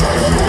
Bye.